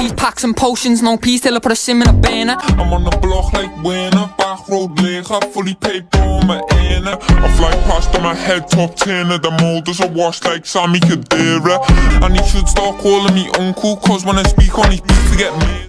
these packs and potions, no peace till I put a sim in a banner. I'm on the block like Werner, back road i fully paid for my inner. I fly past on my head top ten of the molders, I wash like Sami Khedira. And he should start calling me uncle, cause when I speak on his beats, to get me.